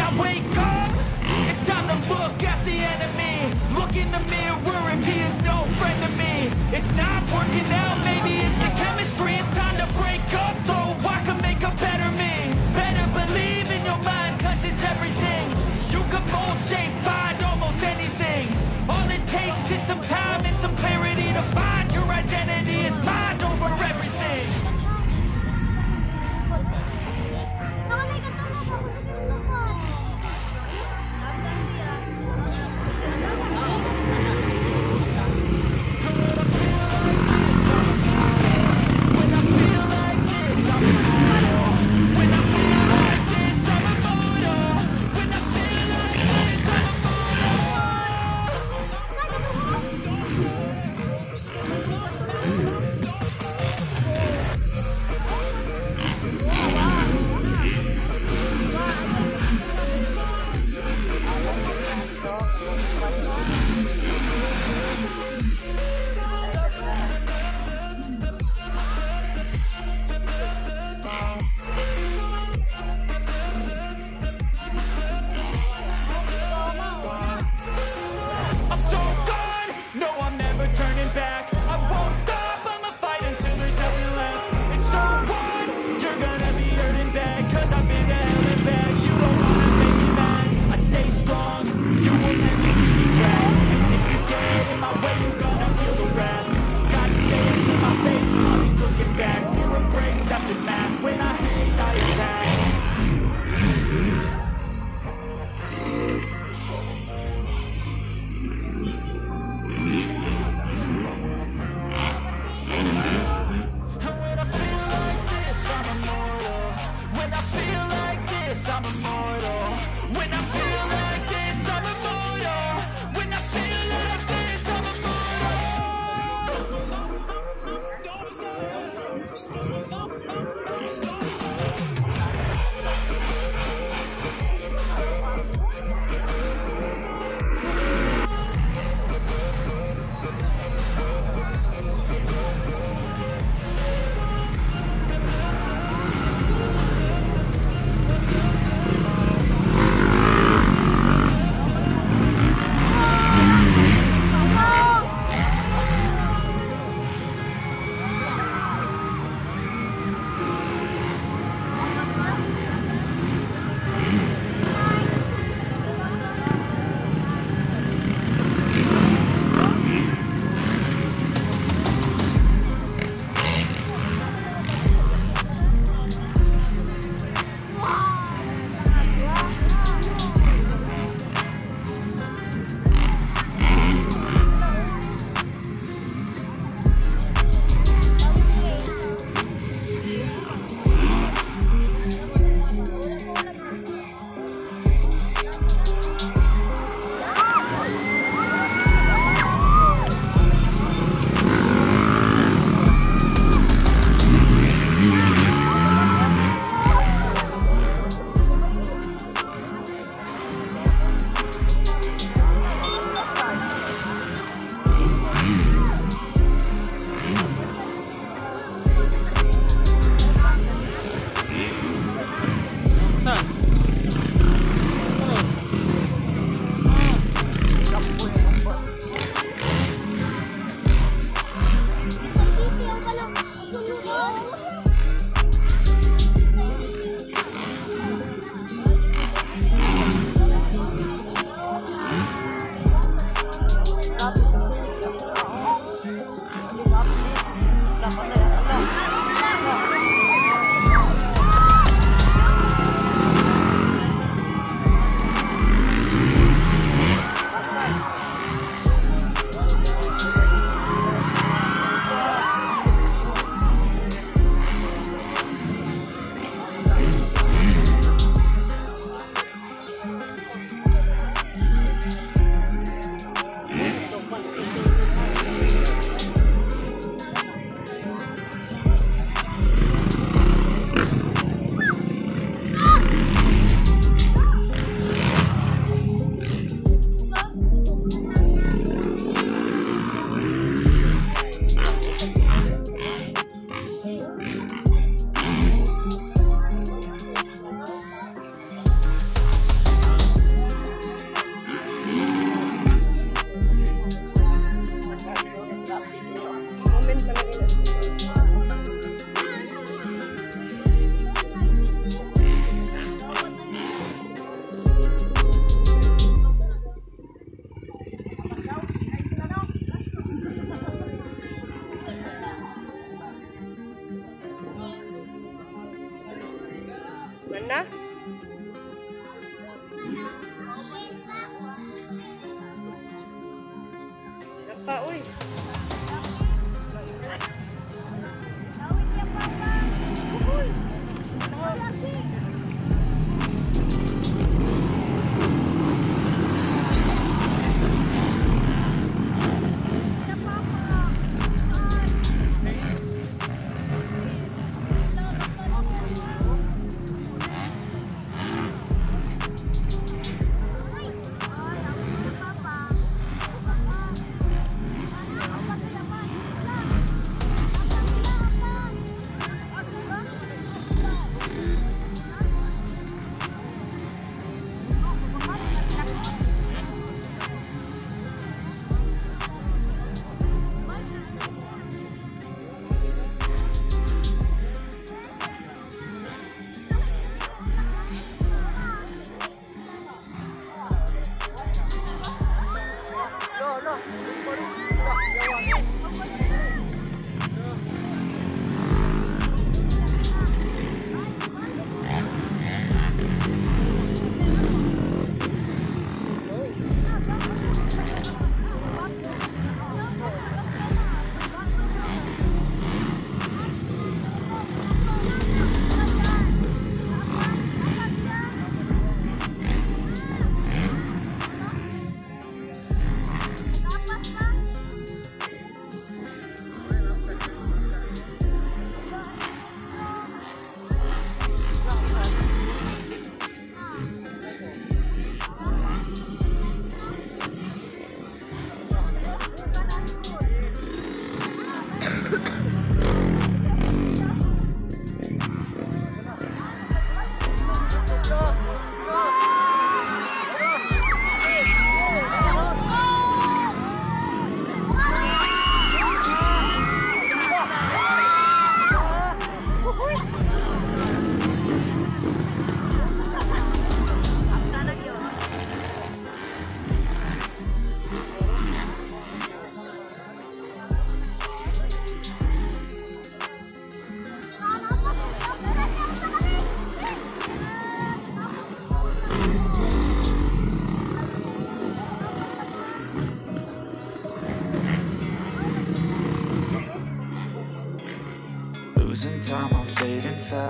Now wake up! It's time to look at the enemy. Look in the mirror and he is no friend to me. It's not working out, maybe it's the chemistry. It's time to break up so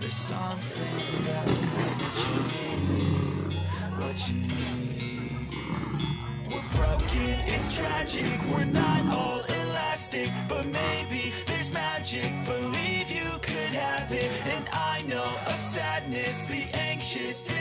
there's something that what you need, what you need. We're broken, it's tragic, we're not all elastic, but maybe there's magic. Believe you could have it, and I know of sadness, the anxious.